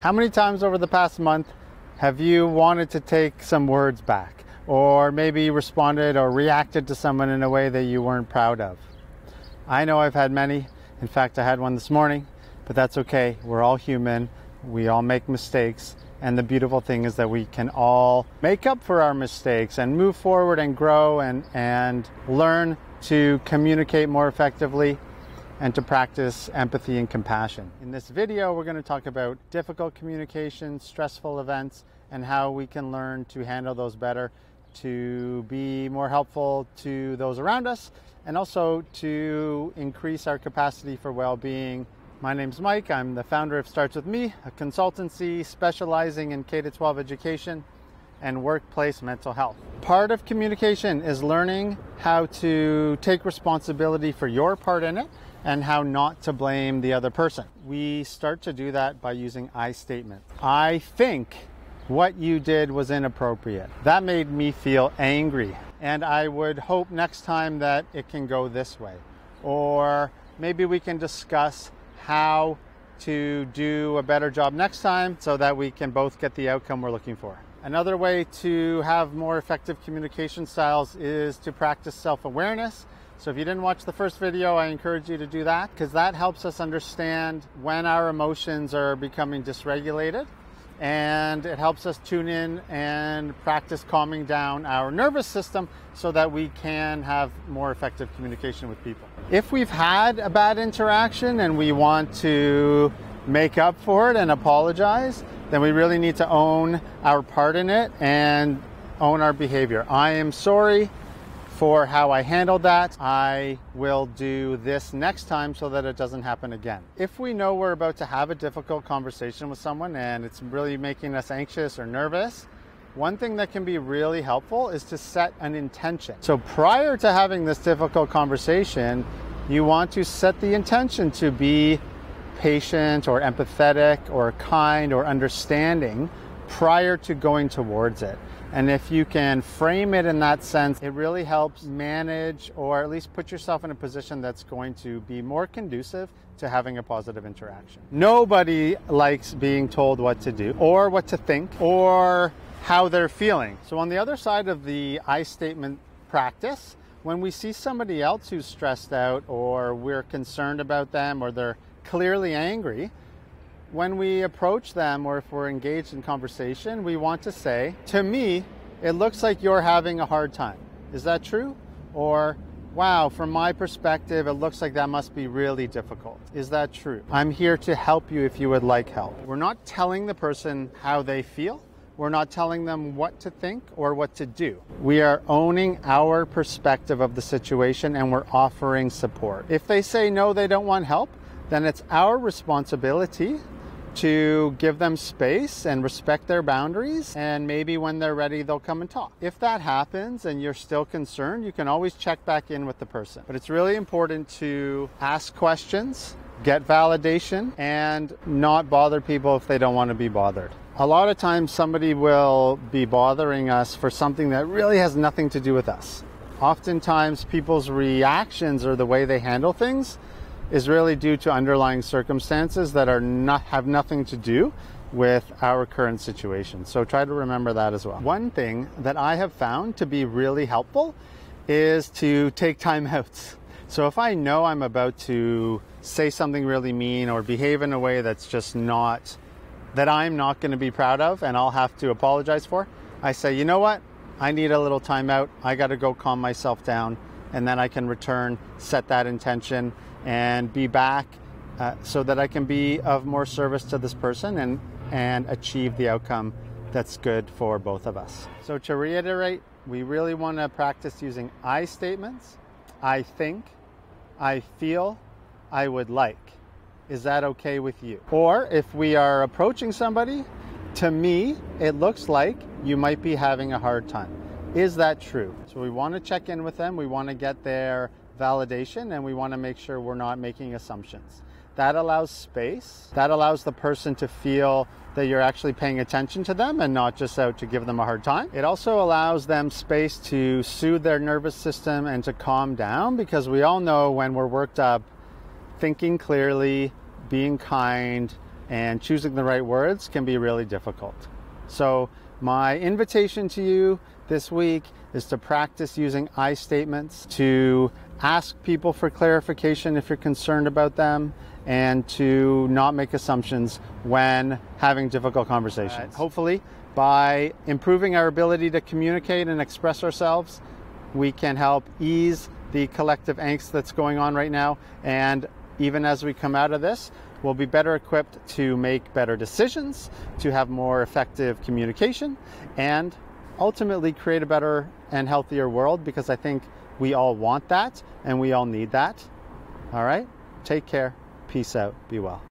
How many times over the past month have you wanted to take some words back? Or maybe responded or reacted to someone in a way that you weren't proud of? I know I've had many. In fact, I had one this morning, but that's okay. We're all human. We all make mistakes. And the beautiful thing is that we can all make up for our mistakes and move forward and grow and, and learn to communicate more effectively and to practice empathy and compassion. In this video, we're going to talk about difficult communication, stressful events, and how we can learn to handle those better to be more helpful to those around us and also to increase our capacity for well-being. My name's Mike. I'm the founder of Starts With Me, a consultancy specializing in K-12 education and workplace mental health. Part of communication is learning how to take responsibility for your part in it and how not to blame the other person. We start to do that by using I statement. I think what you did was inappropriate. That made me feel angry. And I would hope next time that it can go this way. Or maybe we can discuss how to do a better job next time so that we can both get the outcome we're looking for. Another way to have more effective communication styles is to practice self awareness so if you didn't watch the first video, I encourage you to do that because that helps us understand when our emotions are becoming dysregulated and it helps us tune in and practice calming down our nervous system so that we can have more effective communication with people. If we've had a bad interaction and we want to make up for it and apologize, then we really need to own our part in it and own our behavior. I am sorry for how I handled that. I will do this next time so that it doesn't happen again. If we know we're about to have a difficult conversation with someone and it's really making us anxious or nervous, one thing that can be really helpful is to set an intention. So prior to having this difficult conversation, you want to set the intention to be patient or empathetic or kind or understanding prior to going towards it. And if you can frame it in that sense, it really helps manage or at least put yourself in a position that's going to be more conducive to having a positive interaction. Nobody likes being told what to do or what to think or how they're feeling. So, on the other side of the I statement practice, when we see somebody else who's stressed out or we're concerned about them or they're clearly angry, when we approach them or if we're engaged in conversation, we want to say, to me, it looks like you're having a hard time. Is that true? Or, wow, from my perspective, it looks like that must be really difficult. Is that true? I'm here to help you if you would like help. We're not telling the person how they feel. We're not telling them what to think or what to do. We are owning our perspective of the situation and we're offering support. If they say no, they don't want help, then it's our responsibility to give them space and respect their boundaries. And maybe when they're ready, they'll come and talk. If that happens and you're still concerned, you can always check back in with the person. But it's really important to ask questions, get validation, and not bother people if they don't want to be bothered. A lot of times, somebody will be bothering us for something that really has nothing to do with us. Oftentimes, people's reactions or the way they handle things is really due to underlying circumstances that are not have nothing to do with our current situation. So try to remember that as well. One thing that I have found to be really helpful is to take time outs. So if I know I'm about to say something really mean or behave in a way that's just not that I'm not going to be proud of and I'll have to apologize for, I say, "You know what? I need a little time out. I got to go calm myself down." And then I can return, set that intention, and be back uh, so that I can be of more service to this person and, and achieve the outcome that's good for both of us. So, to reiterate, we really want to practice using I statements. I think, I feel, I would like. Is that okay with you? Or if we are approaching somebody, to me, it looks like you might be having a hard time. Is that true? So we want to check in with them. We want to get their validation and we want to make sure we're not making assumptions. That allows space. That allows the person to feel that you're actually paying attention to them and not just out to give them a hard time. It also allows them space to soothe their nervous system and to calm down because we all know when we're worked up, thinking clearly, being kind, and choosing the right words can be really difficult. So, my invitation to you this week is to practice using I statements, to ask people for clarification if you're concerned about them, and to not make assumptions when having difficult conversations. Hopefully, by improving our ability to communicate and express ourselves, we can help ease the collective angst that's going on right now. And even as we come out of this, we'll be better equipped to make better decisions, to have more effective communication, and ultimately create a better and healthier world because I think we all want that and we all need that. All right? Take care. Peace out. Be well.